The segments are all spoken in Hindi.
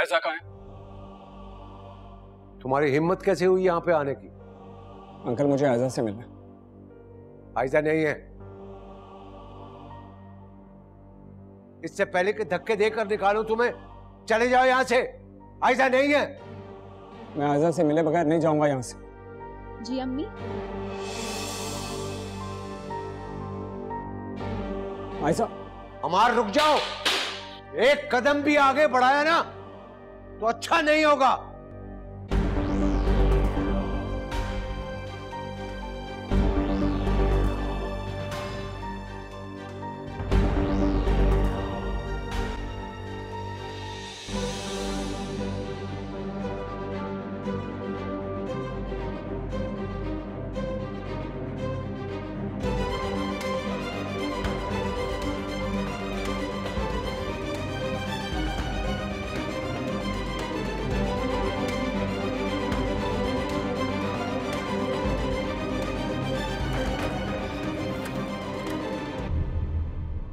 आयजा कहाँ। है तुम्हारी हिम्मत कैसे हुई यहाँ पे आने की? अंकल मुझे आयजा से मिलना। आयजा नहीं है। इससे पहले कि धक्के देकर निकालूं तुम्हें चले जाओ यहाँ से। आयजा नहीं है। मैं आयजा से मिले बगैर नहीं जाऊँगा यहाँ से। जी अम्मी। आयजा। हमार रुक जाओ। एक कदम भी आगे बढ़ाया ना तो अच्छा नहीं होगा।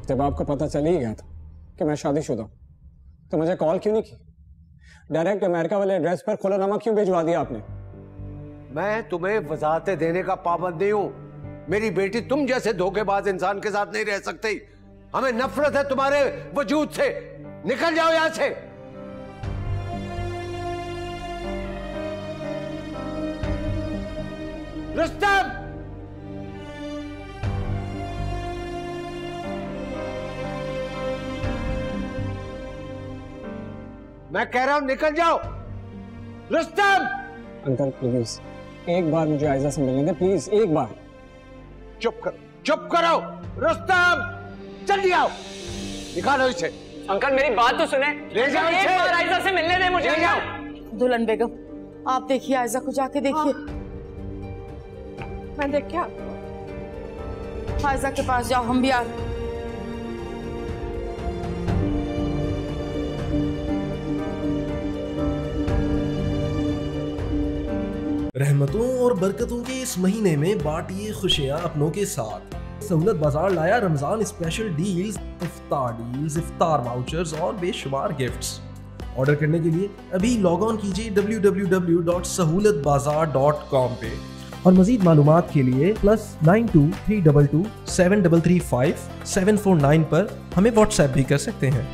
जब आपको पता चल ही गया था कि मैं शादीशुदा तो मुझे कॉल क्यों नहीं की? डायरेक्ट अमेरिका वाले एड्रेस पर खुलानामा क्यों भिजवा दिया आपने? मैं तुम्हें वजाहतें देने का पाबंद नहीं हूँ। मेरी बेटी तुम जैसे धोखेबाज इंसान के साथ नहीं रह सकती। हमें नफरत है तुम्हारे वजूद से। निकल जाओ यहाँ से। रुस्तम! मैं कह रहा हूँ निकल जाओ। रुस्तम! अंकल प्लीज़ एक बार मुझे आयजा से मिलने दे प्लीज़ एक बार। चुप कर चुप करो। रुस्तम जल्दी आओ। निकालो इसे। अंकल मेरी बात तो सुने। ले जाओ एक बार आयजा से मिलने दे मुझे। ले जाओ। दुल्हन बेगम आप देखिए आयजा को जाके देखिए। मैं देख क्या आयजा के पास जाओ हम भी आ रहे रहमतों और बरकतों के इस महीने में बांटिए खुशियाँ अपनों के साथ। सहूलत बाज़ार लाया रमज़ान स्पेशल डील्स इफ्तार डील्स इफ्तार वाउचर्स और बेशुमार गिफ्ट्स ऑर्डर करने के लिए अभी लॉग ऑन कीजिए www.sahulatbazaar.com पे। और मजीद मालूम के लिए plus nine two three double two seven double three five seven four nine पर हमें व्हाट्सएप भी कर सकते हैं।